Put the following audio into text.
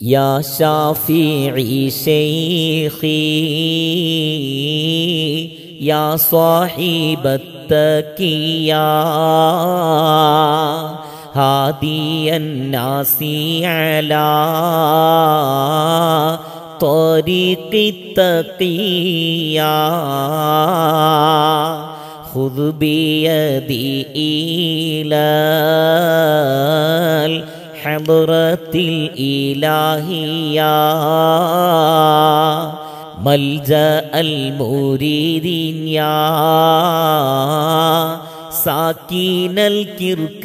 يا شافعي شيخي يا صاحب التكيا هادي الناس على طريق التقيا. خذ بيدي إلى الحضرة الإلهية ملجأ المريدين يا. ساكين الكركريا.